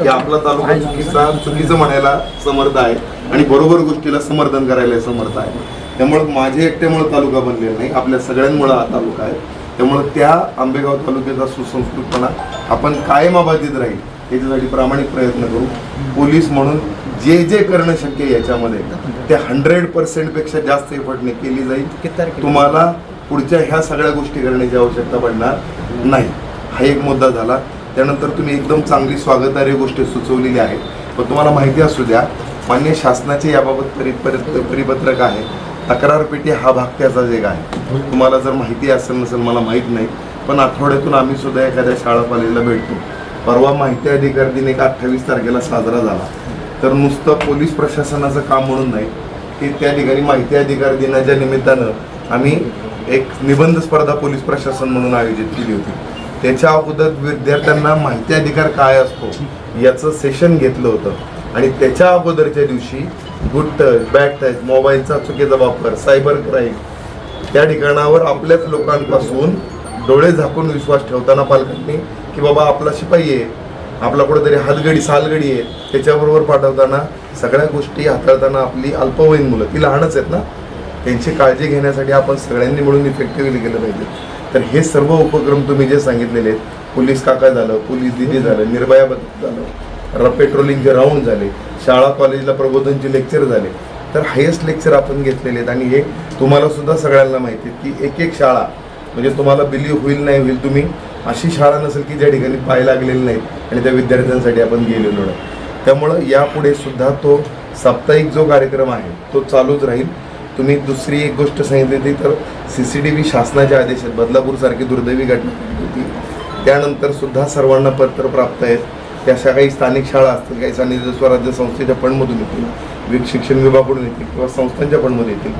की आपला तालुका चुकीचा चुकीचं म्हणायला समर्थ आहे आणि बरोबर गोष्टीला समर्थन करायला समर्थ आहे. त्यामुळं माझे एकट्यामुळे तालुका बनलेला नाही आपल्या सगळ्यांमुळे हा तालुका आहे. त्यामुळं त्या आंबेगाव तालुक्याचा सुसंस्कृतपणा आपण कायम अबाधित राहील याच्यासाठी प्रामाणिक प्रयत्न करू. पोलीस म्हणून जे जे करणं शक्य आहे याच्यामध्ये ते हंड्रेड पर्सेंटपेक्षा जास्त एफर्टने केली जाईल. तुम्हाला पुढच्या ह्या सगळ्या गोष्टी करण्याची आवश्यकता पडणार नाही. हा एक मुद्दा झाला. त्यानंतर तुम्ही एकदम चांगली स्वागतार्य गोष्ट सुचवलेली आहे. पण तुम्हाला माहिती असू द्या मान्य शासनाचे याबाबत परि परिपत्रक आहे. तक्रार पेटी हा भाग त्याचाच एक आहे. तुम्हाला जर माहिती असेल नसेल मला माहीत नाही. पण आठवड्यातून आम्ही सुद्धा एखाद्या शाळा कॉलेजला भेटतो. परवा माहिती अधिकार दिन एक अठ्ठावीस तारखेला साजरा झाला. तर नुसतं पोलीस प्रशासनाचं काम म्हणून नाही की त्या ठिकाणी माहिती अधिकार दिनाच्या निमित्तानं आम्ही एक निबंध स्पर्धा पोलीस प्रशासन म्हणून आयोजित केली होती. त्याच्या अगोदर विद्यार्थ्यांना माहिती अधिकार काय असतो याचं सेशन घेतलं होतं. आणि त्याच्या अगोदरच्या दिवशी गुड टच बॅड टच मोबाईलचा चुकीचा वापर सायबर क्राईम त्या ठिकाणावर आपल्याच लोकांपासून डोळे झाकून विश्वास ठेवताना पालकांनी की बाबा आपला शिपाई आहे आपला कुठेतरी हलगडी सालगडी आहे त्याच्याबरोबर पाठवताना सगळ्या गोष्टी हाताळताना आपली अल्पवयीन मुलं ती लहानच आहेत ना त्यांची काळजी घेण्यासाठी आपण सगळ्यांनी मिळून इफेक्टिव्हली केलं पाहिजे. तर हे सर्व उपक्रम तुम्ही जे सांगितलेले आहेत पोलीस काका झालं पोलीस दिदी झालं निर्भयाबद्दल झालं पेट्रोलिंगचे राऊंड झाले शाळा कॉलेजला प्रबोधनचे लेक्चर झाले तर हायेस्ट लेक्चर आपण घेतलेले आहेत. आणि हे तुम्हाला सुद्धा सगळ्यांना माहिती आहे की एक एक शाळा म्हणजे तुम्हाला बिलीव्ह होईल नाही होईल तुम्ही अशी शाळा नसेल की ज्या ठिकाणी पाय लागलेली नाही आणि त्या विद्यार्थ्यांसाठी आपण गेलेलो नाही. त्यामुळं यापुढे सुद्धा तो साप्ताहिक जो कार्यक्रम आहे तो चालूच राहील. तुम्ही दुसरी एक गोष्ट सांगितली होती तर सी सी टी व्ही शासनाच्या आदेशात बदलापूरसारखी दुर्दैवी घटना होती. त्यानंतर सुद्धा सर्वांना पत्र प्राप्त आहेत. त्या अशा काही स्थानिक शाळा असतील काही स्थानिक स्वराज्य संस्थेच्या फंडमधून येतील शिक्षण विभागाकडून येतील किंवा संस्थांच्या फंडमधून येतील.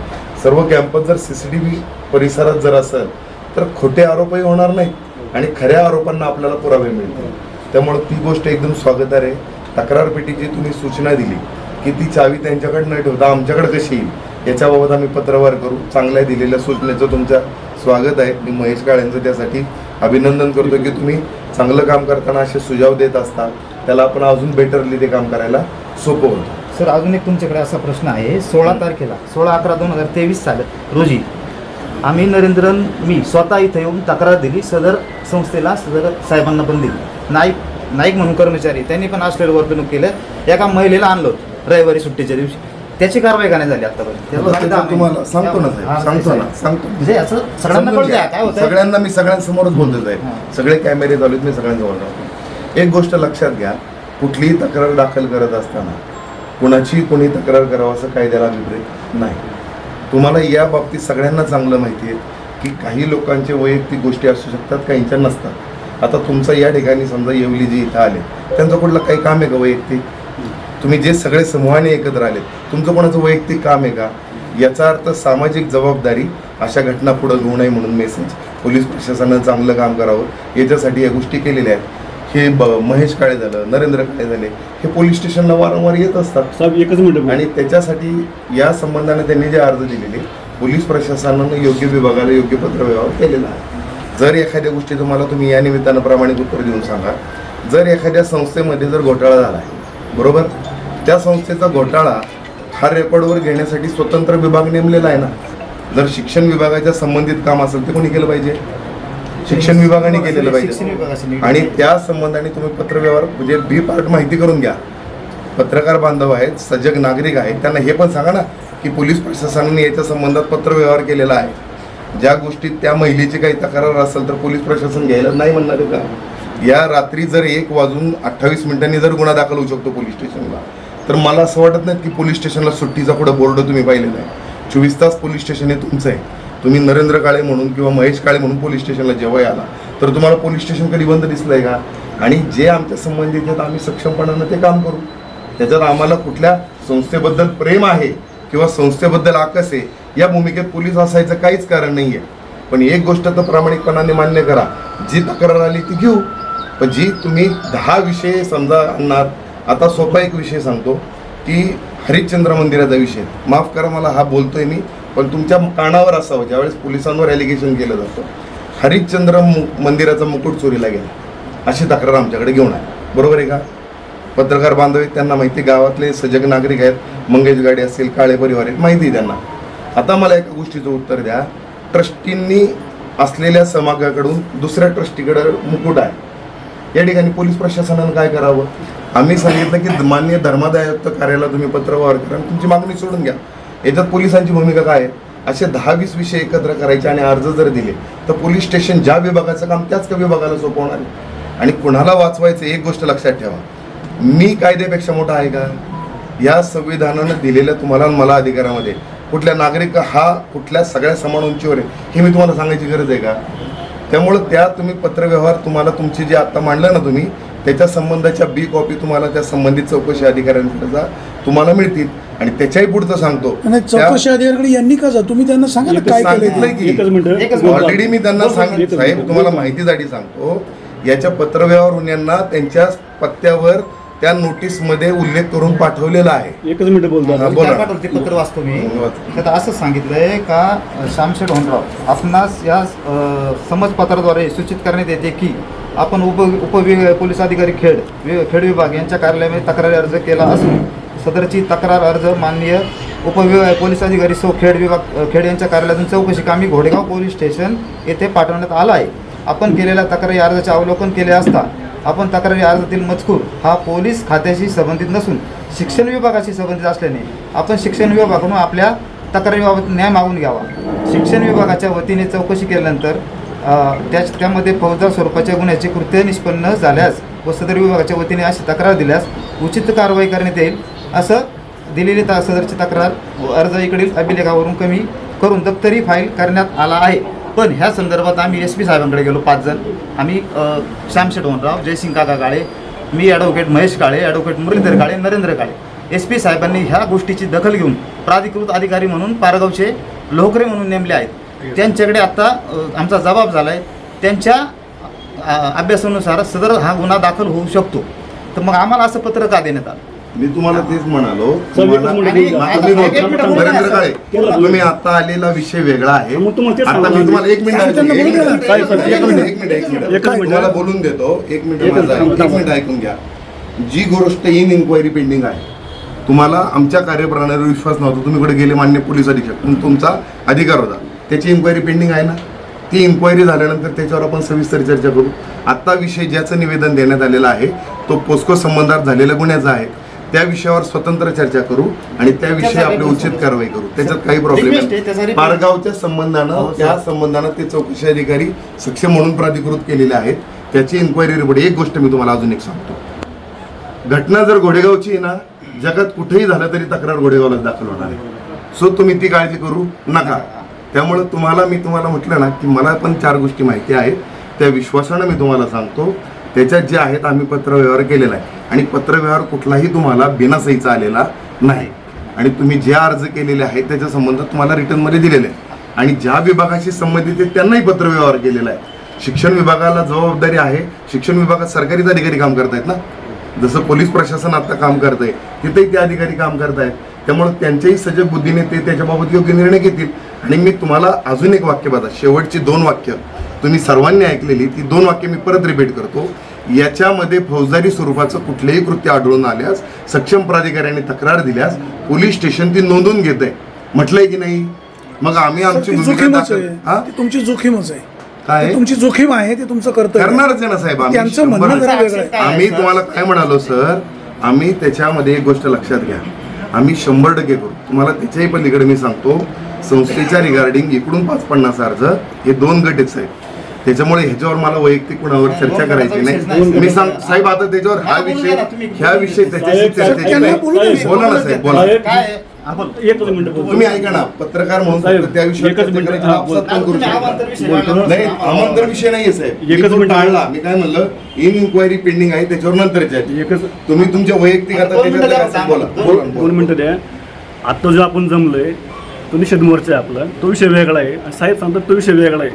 सर्व कॅम्पस जर सी सी टी व्ही परिसरात जर असेल तर खोटे आरोपही होणार नाहीत आणि खऱ्या आरोपांना आपल्याला पुरावे मिळतील. त्यामुळं ती गोष्ट एकदम स्वागतार आहे. तक्रारपेटीची तुम्ही सूचना दिली की ती चावी त्यांच्याकडे न ठेवता आमच्याकडे कशी येईल? याच्याबाबत आम्ही पत्रव्यवहार करू. चांगल्या दिलेल्या सूचनेचं तुमचं स्वागत आहे. मी महेश काळेंचं त्यासाठी अभिनंदन करतो की तुम्ही चांगलं काम करताना असे सुझाव देत असता. त्याला आपण अजून बेटरली ते काम करायला सोपं होतं. सर अजून एक तुमच्याकडे असा प्रश्न आहे. सोळा तारखेला सोळा अकरा दोन हजार तेवीस साल रोजी आम्ही नरेंद्रन मी स्वतः इथं येऊन तक्रार दिली. सदर संस्थेला सदर साहेबांना पण दिली. नाईक नाईक म्हणून कर्मचारी त्यांनी पण असलेलं वर्तणूक केलं. एका महिलेला आणलं होतं रविवारी सुट्टीच्या दिवशी. त्याची कारवाई का नाही झाली आतापर्यंत. तुम्हाला सांगतो ना साहेब, सांगतो ना साहेब. सांगतो म्हणजे असं सगळ्यांना. काय होतं मी सगळ्यांसमोरच बोलतो हां. सगळे कॅमेरे चालू आहेत मी सगळ्यांजवळ राहतो एक गोष्ट लक्षात घ्या कुठलीही तक्रार दाखल करत असताना कुणाची कोणी तक्रार करावं असं कायद्याला विपरीत नाही तुम्हाला या बाबतीत सगळ्यांना चांगलं माहिती आहे की काही लोकांचे वैयक्तिक गोष्टी असू शकतात काहींच्या नसतात आता तुमचं या ठिकाणी समजा येवली जी इथं आले त्यांचं कुठलं काही काम आहे का वैयक्तिक तुम्ही जे सगळे समूहाने एकत्र आले तुमचं कोणाचं वैयक्तिक काम आहे का? याचा अर्थ सामाजिक जबाबदारी अशा घटना पुढे घेऊ नये म्हणून मेसेज पोलीस प्रशासनानं चांगलं काम करावं. याच्यासाठी या गोष्टी केलेल्या आहेत. हे ब महेश काळे झालं नरेंद्र काळे झाले हे पोलीस स्टेशनला वारंवार येत असतात. साहेब एकच मिनिट आणि त्याच्यासाठी या संबंधाने त्यांनी जे अर्ज दिलेले पोलीस प्रशासनानं योग्य विभागाला योग्य पत्रव्यवहार केलेला आहे. जर एखाद्या गोष्टी तुम्हाला तुम्ही या निमित्तानं प्रामाणिक उत्तर देऊन सांगा. जर एखाद्या संस्थेमध्ये जर घोटाळा झाला आहे बरोबर? त्या संस्थेचा घोटाळा हा रेकॉर्डवर घेण्यासाठी स्वतंत्र विभाग नेमलेला आहे ना. जर शिक्षण विभागाच्या संबंधित काम असेल ते कोणी केलं पाहिजे? शिक्षण विभागाने केलेलं पाहिजे. आणि त्या संबंधाने तुम्ही पत्रव्यवहार म्हणजे बी पार्ट माहिती करून घ्या. पत्रकार बांधव आहेत सजग नागरिक आहेत त्यांना हे पण सांगा ना की पोलीस प्रशासनाने याच्या संबंधात पत्रव्यवहार केलेला आहे. ज्या गोष्टीत त्या महिलेची काही तक्रार असेल तर पोलीस प्रशासन घ्यायला नाही म्हणणार आहे का? या रात्री जर एक वाजून अठ्ठावीस मिनिटांनी जर गुन्हा दाखल होऊ शकतो पोलीस स्टेशनला तर मला असं वाटत नाही की पोलीस स्टेशनला सुट्टीचा पुढं बोर्ड तुम्ही पाहिलेला नाही चोवीस तास पोलीस स्टेशन हे तुमचं आहे. तुम्ही नरेंद्र काळे म्हणून किंवा महेश काळे म्हणून पोलीस स्टेशनला जेव्हा आला तर तुम्हाला पोलीस स्टेशन कधी बंद दिसलं आहे का? आणि जे आमच्या संबंधित आहेत आम्ही सक्षमपणानं ते काम करू. त्याच्यात आम्हाला कुठल्या संस्थेबद्दल प्रेम आहे किंवा संस्थेबद्दल आकस आहे या भूमिकेत पोलीस असायचं काहीच कारण नाही आहे पण एक गोष्ट तर प्रामाणिकपणाने मान्य करा जी तक्रार आली ती घेऊ. पण जी तुम्ही दहा विषय समजा आणणार आता सोपा एक विषय सांगतो की हरिश्चंद्र मंदिराचा विषय. माफ करा मला हा बोलतोय मी पण तुमच्या कानावर असावं ज्यावेळेस पोलिसांवर ॲलिगेशन केलं जातं. हरिश्चंद्र मु मंदिराचा मुकुट चोरीला गेला. अशी तक्रार आमच्याकडे घेऊन आहे बरोबर आहे का? पत्रकार बांधव आहेत त्यांना माहिती आहे, गावातले सजग नागरिक आहेत मंगेश गाडी असेल काळे परिवार आहेत माहिती आहे त्यांना. आता मला एका गोष्टीचं उत्तर द्या. ट्रस्टींनी असलेल्या समाजाकडून दुसऱ्या ट्रस्टीकडे मुकुट आहे. या ठिकाणी पोलीस प्रशासनानं काय करावं? आम्ही सांगितलं की मान्य धर्मादायुक्त कार्यालयाला तुम्ही पत्र व्यवहार करा तुमची मागणी सोडून घ्या. याच्यात पोलिसांची भूमिका काय आहे? असे दहा वीस विषय एकत्र करायचे आणि अर्ज जर दिले तर पोलीस स्टेशन ज्या विभागाचं काम त्याच विभागाला सोपवणार आहे. आणि कुणाला वाचवायचं एक गोष्ट लक्षात ठेवा. मी कायद्यापेक्षा मोठा आहे का? या संविधानानं दिलेल्या तुम्हाला मला अधिकारामध्ये कुठल्या नागरिक हा कुठल्या सगळ्या समान उंचीवर आहे हे मी तुम्हाला सांगायची गरज आहे का? त्यामुळं त्या तुम्ही पत्रव्यवहार तुम्हाला तुमची जे आत्ता मांडलं ना तुम्ही त्याच्या संबंधाच्या बी कॉपी तुम्हाला त्या संबंधित चौकशी अधिकाऱ्यांकडे जा तुम्हाला मिळतील आणि त्याच्याही पुढचं सांगतो चौकशी अधिकाऱ्याकडे यांनी का जा तुम्ही त्यांना सांगा ना काय मिनिट. ऑलरेडी मी त्यांना सांगितलं साहेब. तुम्हाला माहितीसाठी सांगतो याच्या पत्रव्यवहार यांना त्यांच्या पत्त्यावर त्या नोटीसमध्ये उल्लेख करून पाठवलेला आहे एकच मिनिट बोलतो हा, आता. बोला. ते पत्र वाचतो मी. त्यात असं सांगितलंय का श्यामशेठ होनराव आपणास या समजपत्राद्वारे सूचित करण्यात येते की आपण उप उपविभाग पोलीस अधिकारी खेड वि- खेड विभाग यांच्या कार्यालयामध्ये तक्रारी अर्ज केला असून सदरची तक्रार अर्ज माननीय उपविभाग पोलीस अधिकारी सो खेड विभाग खेड यांच्या कार्यालयातून चौकशी कामी घोडेगाव पोलीस स्टेशन येथे पाठवण्यात आला आहे. आपण केलेल्या तक्रारी अर्जाचे अवलोकन केले असता आपण तक्रारी अर्जातील मजकूर हा पोलीस खात्याशी संबंधित नसून शिक्षण विभागाशी संबंधित असल्याने आपण शिक्षण विभागाकडून आपल्या तक्रारीबाबत न्याय मागून घ्यावा. शिक्षण विभागाच्या वतीने चौकशी केल्यानंतर त्याच त्या त्यामध्ये फौजदार स्वरूपाच्या गुन्ह्याचे कृत्य निष्पन्न झाल्यास व सदर विभागाच्या वतीने अशी तक्रार दिल्यास उचित कारवाई करण्यात येईल असं दिलेली ता सदरची तक्रार व अर्ज इकडील अभिलेखावरून कमी करून दप्तरी फाईल करण्यात आला आहे. पण ह्या संदर्भात आम्ही एस पी साहेबांकडे गेलो पाच जण. आम्ही अ, श्यामशेठ जयसिंग काका काळे मी advocate Mahesh Kale advocate Muralidhar Kale Narendra Kale. S P साहेबांनी ह्या गोष्टीची दखल घेऊन प्राधिकृत अधिकारी म्हणून पारगावचे लोकरे म्हणून नेमले आहेत. त्यांच्याकडे आत्ता अ, आमचा जबाब झाला आहे त्यांच्या अभ्यासानुसार सदर हा गुन्हा दाखल होऊ शकतो. तर मग आम्हाला असं पत्र का देण्यात आलं? मी तुम्हाला तेच म्हणालो. नरेंद्र. काळे तुम्ही आता आलेला विषय वेगळा आहे. आता मी. तुम्हाला एक मिनिट एक. मिनिट एक मिनिट. तुम्हाला बोलून देतो. एक मिनिट एक मिनिट ऐकून घ्या. जी गोष्ट इन इन्क्वायरी पेंडिंग आहे तुम्हाला आमच्या कार्यप्रणालीवर विश्वास नव्हता. तुम्ही इकडे गेले मान्य पोलीस अधीक्षक. पण तुमचा अधिकार होता. त्याची इन्क्वायरी पेंडिंग आहे ना? ती इन्क्वायरी झाल्यानंतर त्याच्यावर आपण सविस्तर चर्चा करू. आत्ता विषय ज्याचं निवेदन देण्यात आलेलं आहे तो पोस्को संबंधात झालेल्या गुन्ह्याचा आहे. त्या विषयावर स्वतंत्र चर्चा करू आणि त्याविषयी आपली उचित कारवाई करू. त्याच्यात काही प्रॉब्लेम. पारगावच्या संबंधानं हो. त्या संबंधानं ते चौकशी अधिकारी सक्षम म्हणून प्राधिकृत केलेले आहेत. त्याची इन्क्वायरी रिपोर्ट एक गोष्ट मी तुम्हाला अजून एक सांगतो. घटना जर घोडेगावची आहे ना जगात कुठेही झालं तरी तक्रार घोडेगावला दाखल होणार आहे. सो तुम्ही ती काळजी करू नका. त्यामुळं तुम्हाला मी तुम्हाला म्हटलं ना की मला पण चार गोष्टी माहिती आहेत. त्या विश्वासानं मी तुम्हाला सांगतो. त्याच्यात जे आहेत आम्ही पत्रव्यवहार केलेला आहे. आणि पत्रव्यवहार कुठलाही तुम्हाला बिनासहीचा आलेला नाही. आणि तुम्ही जे अर्ज केलेले आहेत त्याच्या संबंध तुम्हाला रिटर्नमध्ये दिलेले आहे आणि ज्या विभागाशी संबंधित आहे त्यांनाही पत्रव्यवहार केलेला आहे. शिक्षण विभागाला जबाबदारी आहे. शिक्षण विभागात सरकारीच अधिकारी काम करतायत ना? जसं पोलीस प्रशासन आता काम करत आहे तिथेही ते अधिकारी काम करत आहेत त्यामुळे त्यांच्याही सजग बुद्धीने ते त्याच्याबाबत योग्य निर्णय घेतील. आणि मी तुम्हाला अजून एक वाक्य बघा शेवटची दोन वाक्य. तुम्ही सर्वांनी ऐकलेली ती दोन वाक्य मी परत रिपीट करतो. याच्यामध्ये फौजदारी स्वरूपाचं कुठलेही कृत्य आढळून आल्यास सक्षम प्राधिकाऱ्याने तक्रार दिल्यास पोलीस स्टेशन ती नोंदवून घेत आहे. म्हटलंय की नाही? मग आम्ही आमची भूमिका हा? तुमची जोखीमच आहे. काय ती तुमची जोखीम आहे ते तुमचं कर्तव्य आहे. करणारच आहे ना साहेब आम्ही तुम्हाला काय म्हणालो सर आम्ही त्याच्यामध्ये एक गोष्ट लक्षात घ्या. आम्ही शंभर टक्के करू. तुम्हाला त्याच्याही पलीकडे मी सांगतो संस्थेच्या रिगार्डिंग इकडून पाच पन्नास अर्ज हे दोन गट आहेत. त्याच्यामुळे ह्याच्यावर मला वैयक्तिक कुणावर चर्चा करायची नाही. मी सांग साहेब आता त्याच्यावर हा विषय ह्या विषय त्याच्याशी चर्चेची नाही बोलू ना साहेब बोला. तुम्ही ऐका ना पत्रकार म्हणून त्या चर्चा हा, विषय. नाही विषय नाहीये साहेब. एकच मिनिट. टाळला मी काय म्हणलं इन इन्क्वायरी पेंडिंग आहे त्याच्यावर नंतर चर्चा एकच तुम्ही तुमच्या वैयक्तिक आता दोन त्याच्यात मिनिटं काय द्या, बोला दोन बोला. मिनिटं द्या. आत्ता जो आपण जमलोय तो निषेध मोर्चा आहे आपला. तो विषय वेगळा आहे. आणि साहेब सांगतात तो विषय वेगळा आहे.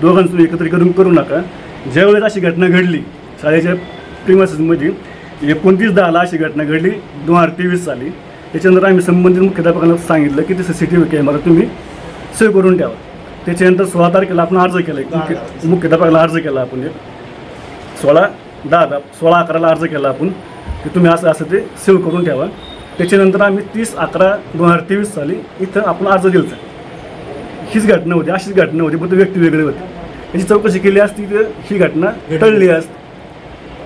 दोघांचं तुम्ही एकत्रीकरण करू नका. ज्यावेळेस अशी घटना घडली शाळेच्या प्रिमासेसमध्ये एकोणतीस दहाला अशी घटना घडली दोन हजार तेवीस साली. त्याच्यानंतर आम्ही संबंधित मुख्याध्यापकांना सांगितलं की ते C C T V camera तुम्ही सेव्ह करून ठेवा. त्याच्यानंतर सोळा तारखेला आपण अर्ज केला एक मुख्य मुख्याध्यापकाला अर्ज केला आपण एक. सोळा दहा दहा सोळा अकराला अर्ज केला आपण. की तुम्ही असं असं ते सेव्ह करून ठेवा. त्याच्यानंतर आम्ही तीस अकरा दोन हजार तेवीस साली इथं आपण अर्ज दिलता. हीच घटना होती अशीच घटना होती फक्त व्यक्ती वेगळे होते. याची चौकशी केली असती तर ही घटना टळली असती.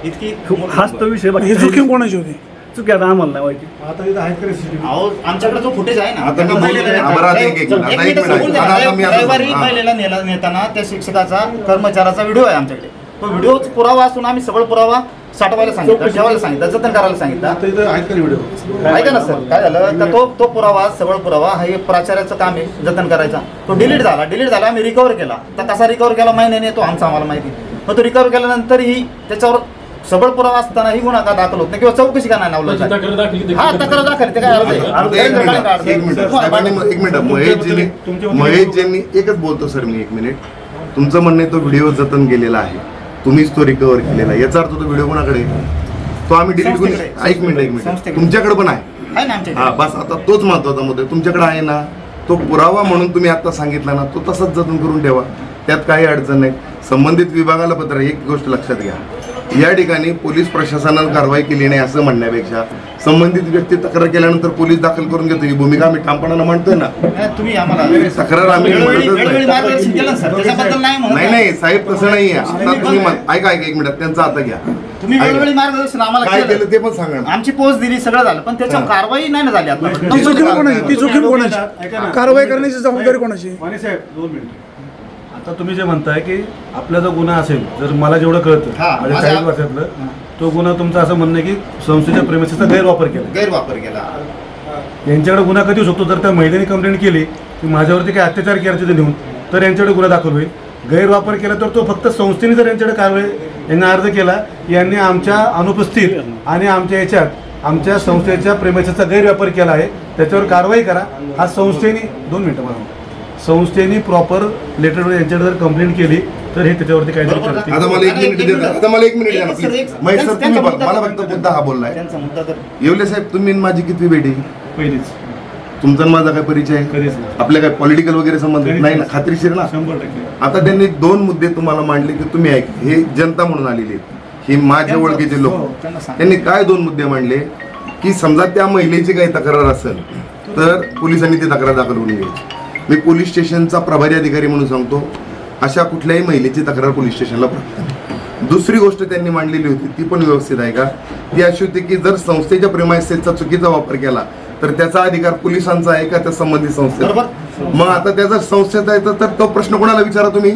इतकी हाच तो विषय बाकी. हे जोखीम कोणाची होती? चुकी आता आम्हाला नाही माहिती. अहो आमच्याकडे जो फुटेज आहे ना आता मी त्याला बोलतो, महिलेला- हा, बरं, आता एक- एक- एक आता एक मिनिट मिनिट आहे. समजून घ्या. आता- आता मी आता- रविवारी हा. महिलेला नेला नेताना त्या शिक्षकाचा कर्मचाऱ्याचा व्हिडिओ आहे आमच्याकडे. तो व्हिडिओ पुरावा असून आम्ही सगळं पुरावा साठवायला सांगितलं ठेवायला सांगितलं जतन करायला सांगितलं. ऐका ना सर काय झालं? तर तो तो पुरावा सगळं पुरावा हा हे प्राचार्याचं काम आहे जतन करायचा. तो डिलीट झाला. डिलीट झाला आम्ही रिकवर केला. तर कसा रिकवर केला महिन्याने तो आमचा आम्हाला माहिती मग तो रिकवर केल्यानंतर ही त्याच्यावर सबळ पुरावा असताना ही गुन्हा का दाखल होत नाही? किंवा चौकशी का नाही दाखल हा तक्रार दाखल ते काय एक मिनिट एक मिनिट. साहेबांनी म- एक मिनिट महेशजींनी महेशजींनी एकच बोलतो सर मी एक मिनिट. तुमचं म्हणणं तो व्हिडिओ जतन केलेला आहे. तुम्हीच तो रिकवर केलेला आहे याचा अर्थ तो व्हिडिओ कोणाकडे? तो आम्ही डिलीट संस्थेकडे. एक मिनिट एक मिनिट. तुमच्याकडे पण आहे हा बस आता तोच महत्त्वाचा मुद्दा. तुमच्याकडे आहे ना तो पुरावा म्हणून तुम्ही आता सांगितला ना तो तसाच जतन करून ठेवा त्यात काही अडचण नाही संबंधित विभागाला पत्र एक गोष्ट लक्षात घ्या या ठिकाणी पोलीस प्रशासनानं कारवाई केली नाही असं म्हणण्यापेक्षा संबंधित व्यक्ती तक्रार केल्यानंतर पोलीस दाखल करून घेतो. ही भूमिका आम्ही ठामपणानं मांडतोय ना. नाही, तुम्ही आम्हाला तक्रार आम्ही नाही. नाही म्हणत नाही नाही साहेब तसं नाही आहे. आता तुम्ही ऐका ऐका एक मिनिट. त्यांचा आता घ्या. तुम्ही ऐका. वेळोवेळी मार्गदर्शन आम्हाला काय केलं. केलं ते पण सांगा ना. आमची पोस्ट दिली सगळं झालं. पण त्याच्यावर कारवाई नाही ना झाली आता. ती जोखीम कोणाची? ती जोखीम कोणाची? कारवाई करण्याची जबाबदारी कोणाची? वाणी साहेब दोन मिनिट. आता तुम्ही जे म्हणताय की आपला जो गुन्हा असेल जर मला जेवढं कळतं हा, माझ्या चाळीस वर्षातलं तो गुन्हा तुमचा असं म्हणणं आहे की संस्थेच्या प्रेमसीचा गैरवापर केला. गैरवापर केला. यांच्याकडे गुन्हा कधी होऊ शकतो? जर त्या महिलेने कंप्लेंट केली की माझ्यावरती काही अत्याचार केला तिथे नेऊन तर यांच्याकडे गुन्हा दाखल होईल. गैरवापर केला तर तो फक्त संस्थेने जर यांच्याकडे कारवाई यांना अर्ज केला यांनी आमच्या अनुपस्थित आणि आमच्या याच्यात आमच्या संस्थेच्या प्रेमसीचा गैरवापर केला आहे त्याच्यावर कारवाई करा. हा संस्थेने दोन मिनटं मला संस्थेने प्रॉपर लेटर यांच्याकडे जर कंप्लेंट केली तर हे त्याच्यावरती. करतील. आता मला एक मिनिट द्या. आता मला एक मिनिट द्या ना please. एक- महेश सर त्यांचा तुम्ही बघा. मला फक्त मुद्दा हा बोललाय. त्यांचा मुद्दा तर येवले साहेब तुम्ही आणि माझी किती भेटी पहिलीच. तुमचा आणि माझा काय परिचय? आहे कधीच नाही. आपल्या काय पॉलिटिकल वगैरे संबंध? कधीच नाही ना नाही. खात्रीशीर ना? शंभर टक्के. आता त्यांनी दोन मुद्दे तुम्हाला मांडले की तुम्ही ऐक. हे जनता म्हणून आलेली आहेत. ही माझ्या त्यांचं- ओळखीचे लोक. हो, त्यांना सांगा. त्यांनी काय दोन मुद्दे मांडले? की समजा त्या महिलेची काही तक्रार असेल तर पोलिसांनी ती तक्रार दाखल करून घ्यायची. मी पोलीस स्टेशनचा प्रभारी अधिकारी म्हणून सांगतो अशा कुठल्याही महिलेची तक्रार पोलीस स्टेशनला प्राप्त नाही. दुसरी गोष्ट त्यांनी मांडलेली होती ती पण व्यवस्थित आहे का? ती अशी होती की जर संस्थेच्या प्रेमायसेसचा चुकीचा वापर केला तर त्याचा अधिकार पोलिसांचा आहे का त्या संबंधित संस्थेचा? बरोबर. मग आता त्याचा संस्थेचा आहे तर- तो प्रश्न कोणाला विचारा तुम्ही?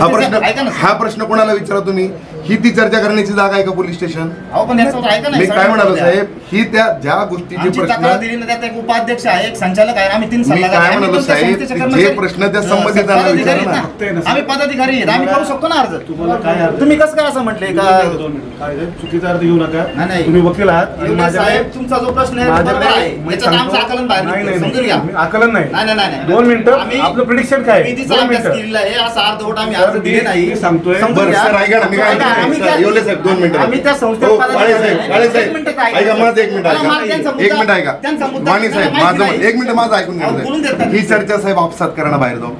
हा प्रश्न हा प्रश्न कोणाला विचारा तुम्ही? ही ती चर्चा करण्याची जागा आहे का पोलीस स्टेशन अहो पण ऐका मी काय म्हणालो. साहेब ही त्या ज्या गोष्टीचे आमची प्रश्न तक्रार दिली ना त्यात एक उपाध्यक्ष आहे एक संचालक आहे आम्ही तीन मी सल्लागार काय आहे. आम्ही म्हणालो साहेब, संस्थेचे जे प्रश्न त्या अं, संबंधितांना पदाधिकारी विचारा ना. आहेत ना. आम्ही पदाधिकारी आहेत आम्ही करू शकतो ना अर्ज तुम्हाला काय तुम्ही कसं काय असं म्हटले का दोन मिनिटं. काय? चुकीचा अर्थ घेऊ नका नाही, नाही. तुम्ही वकील आहात आणि एवढे माझ्याकडे- साहेब तुमचा जो प्रश्न आहे तो बरोबर माझ्याकडे आहे मी याच्यात आमचं सांगतो- आकलन बाहेर नाही. नाही, समजून घ्या नाही. आकलन नाही नाही नाही नाही नाही. दोन मिनिटं. आम्ही आपलं prediction काय आहे? विधीचा दोन अभ्यास मिनिटं. केलेला आहे असा अर्धवट आम्ही अर्ज दिले नाही मी सांगतोय. समजून बरं घ्या. सर ऐका ना मी काय ऐका, आम्ही त्या संस्थेत एक मिनिटं ऐका. साहेब माझं. एक मिनिट माझं ऐकून. घ्या ही चर्चा साहेब आपसात करणं बाहेर जाऊ.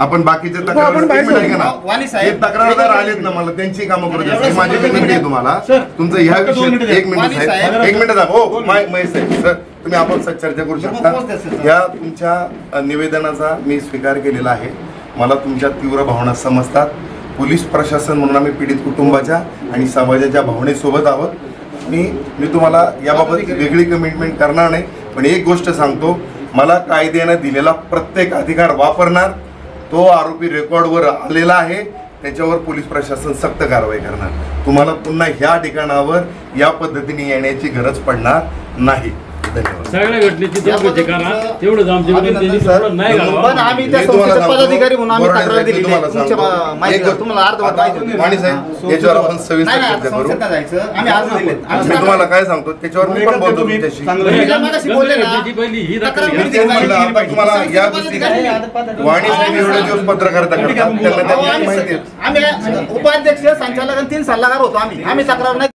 आपण बाकीचे हो, तक्रारदार आलेत ना मला त्यांची कामं करू द्या. माझी विनंती आहे. तुम्हाला. तुमचं ह्या विषयी. एक मिनिट साहेब. एक मिनिट हो महेश साहेब सर तुम्ही आपण चर्चा करू शकता. या तुमच्या निवेदनाचा मी स्वीकार केलेला आहे. मला तुमच्या तीव्र भावना समजतात. पोलीस प्रशासन म्हणून आम्ही पीडित कुटुंबाच्या आणि समाजाच्या भावनेसोबत आहोत. मी मी तुम्हाला याबाबत वेगळी कमिटमेंट करणार नाही पण एक गोष्ट सांगतो. मला कायद्यानं दिलेला प्रत्येक अधिकार वापरणार तो आरोपी रेकॉर्डवर आलेला आहे. त्याच्यावर पोलीस प्रशासन सक्त कारवाई करणार. तुम्हाला पुन्हा ह्या ठिकाणावर या पद्धतीने येण्याची गरज पडणार नाही. सगळ्या घटनेची चौकशी करा. तेवढंच सर. नाही घालवा. पण आम्ही त्या संस्थेचे पदाधिकारी म्हणून आम्ही तक्रार तुम्हाला तुमच्या. माहिती. तुम्हाला अर्धवट साहेब याच्यावर आपण सविस्तर चर्चा करू. आम्ही मी काय सांगतो त्याच्यावर मी पण बोलतो तुमच्याशी. पहिली ही दाखल तुम्हाला या गोष्टी पदाधिकारी- वाणी साहेब एवढे दिवस पत्रकारिता करतात त्यांना अहो, त्याची आम्ही माहिती आहे. आम्ही उपाध्यक्ष संचालक आणि तीन सल्लागार होतो आम्ही. आम्ही तक्रार नाही